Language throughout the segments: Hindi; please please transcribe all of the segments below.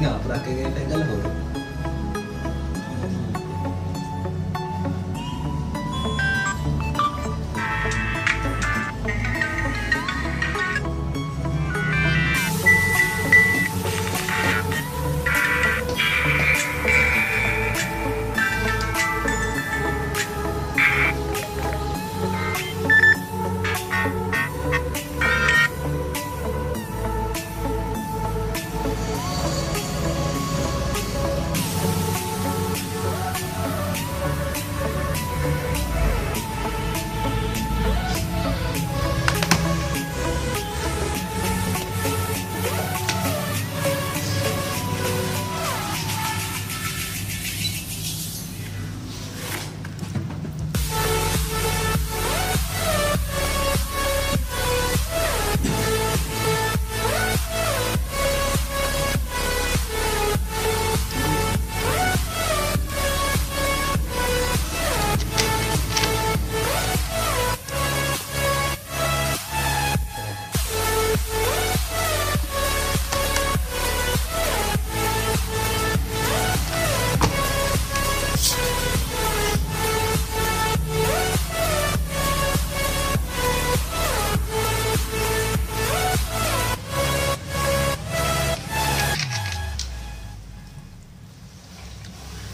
no, para que tenga el oro.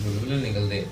निकल निकलते